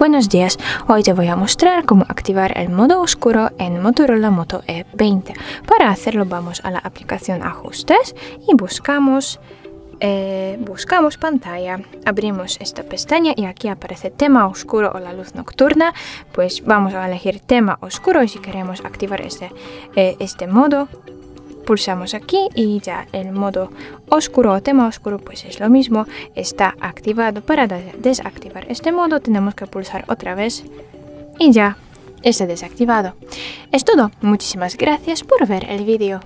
Buenos días, hoy te voy a mostrar cómo activar el modo oscuro en Motorola Moto E20. Para hacerlo vamos a la aplicación Ajustes y buscamos, eh, buscamos pantalla, abrimos esta pestaña y aquí aparece tema oscuro o la luz nocturna, pues vamos a elegir tema oscuro y si queremos activar este, eh, este modo pulsamos aquí y ya el modo oscuro o tema oscuro pues es lo mismo, está activado. Para desactivar este modo tenemos que pulsar otra vez y ya está desactivado. Es todo, muchísimas gracias por ver el vídeo.